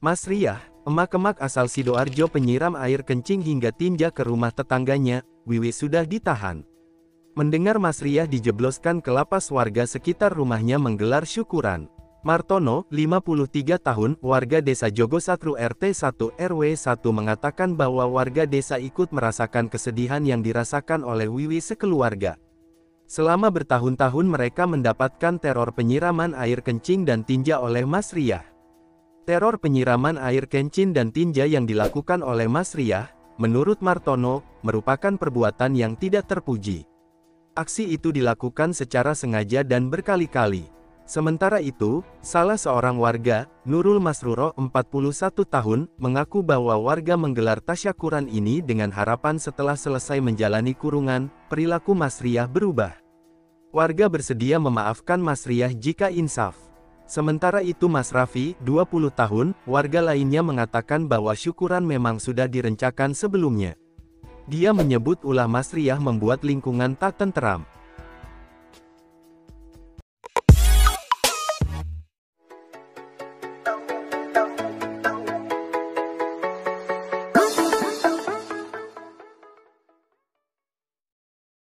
Mas Riah, emak-emak asal Sidoarjo penyiram air kencing hingga tinja ke rumah tetangganya, Wiwi sudah ditahan. Mendengar Mas Riah dijebloskan ke lapas warga sekitar rumahnya menggelar syukuran. Martono, 53 tahun, warga desa Jogosatru RT 1 RW 1 mengatakan bahwa warga desa ikut merasakan kesedihan yang dirasakan oleh Wiwi sekeluarga. Selama bertahun-tahun mereka mendapatkan teror penyiraman air kencing dan tinja oleh Mas Riah. Teror penyiraman air kencing dan tinja yang dilakukan oleh Mas Riah, menurut Martono, merupakan perbuatan yang tidak terpuji. Aksi itu dilakukan secara sengaja dan berkali-kali. Sementara itu, salah seorang warga, Nurul Masruro 41 tahun, mengaku bahwa warga menggelar tasyakuran ini dengan harapan setelah selesai menjalani kurungan, perilaku Mas Riah berubah. Warga bersedia memaafkan Mas Riah jika insaf. Sementara itu Mas Raffi, 20 tahun, warga lainnya mengatakan bahwa syukuran memang sudah direncanakan sebelumnya. Dia menyebut ulah Mas Riah membuat lingkungan tak tenteram.